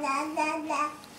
La la la.